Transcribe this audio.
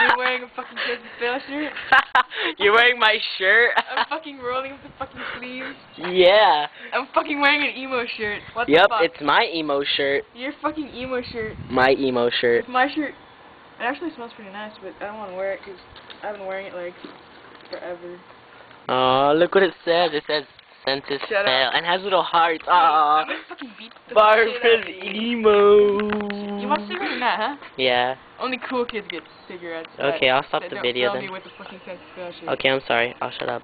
Me wearing a fucking Kids Fail shirt. You're wearing my shirt? I'm fucking rolling up the fucking sleeves. yeah. I'm fucking wearing an emo shirt. What Yep, the fuck? it's my emo shirt. Your fucking emo shirt. My emo shirt. It's my shirt. It actually smells pretty nice, but I don't want to wear it because I've been wearing it like forever. Oh, look what it says. It says Senses Shut up. and has little hearts. Hey, Aw. I'm gonna fucking beat the shit out you. emo. You want cigarettes or not, huh? Yeah. Only cool kids get cigarettes. Okay, I'll stop the video then. the fucking Kids Fail shit. Okay, I'm sorry. I'll shut up.